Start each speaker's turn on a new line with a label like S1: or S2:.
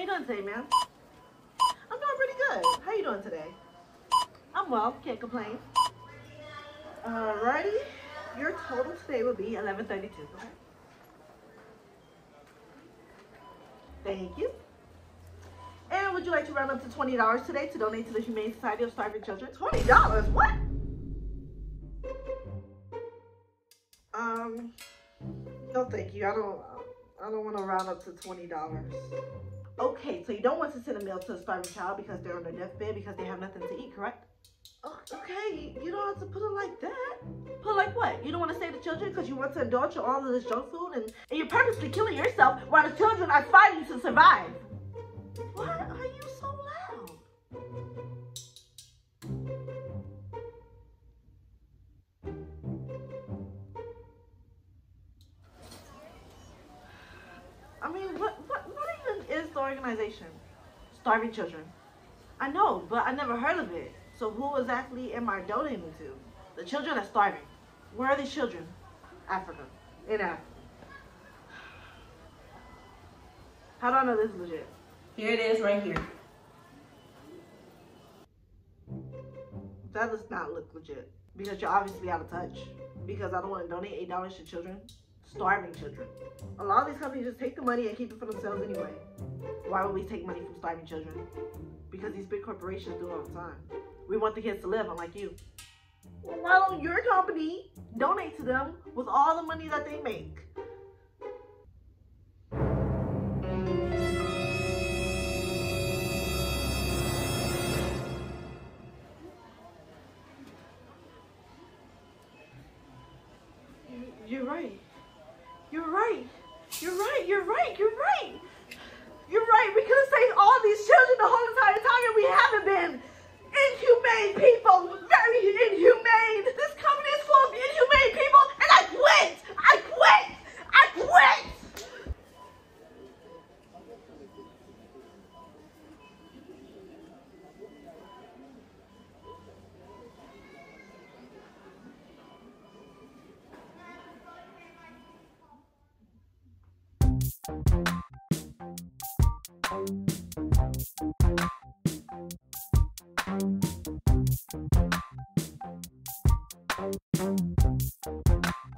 S1: you doing today, ma'am? I'm doing pretty good. How you doing today? I'm well. Can't complain. Alrighty. Your total today will be 11.32. Okay. Thank you. And would you like to round up to $20 today to donate to the Humane Society of Starving Children? $20? What? Um, no thank you. I don't, I don't want to round up to $20. Okay, so you don't want to send a meal to a starving child because they're on their deathbed because they have nothing to eat, correct? Oh, okay, you don't have to put it like that. Put it like what? You don't want to save the children because you want to indulge in all of this junk food and, and you're purposely killing yourself while the children are fighting to survive. Why are you so loud? I mean, what, what, what even is the organization? Starving Children. I know, but I never heard of it. So who exactly am I donating to? The children are starving. Where are these children? Africa. In Africa. How do I know this is legit?
S2: Here it is right here.
S1: That does not look legit. Because you're obviously out of touch. Because I don't want to donate $8 to children. Starving children. A lot of these companies just take the money and keep it for themselves anyway. Why would we take money from starving children? Because these big corporations do it all the time. We want the kids to live, unlike you. Well, why don't your company donate to them with all the money that they make? You're right. You're right. You're right. You're right. You're right. You're right. We could have saved all these children the whole entire time and we haven't been. Inhumane people.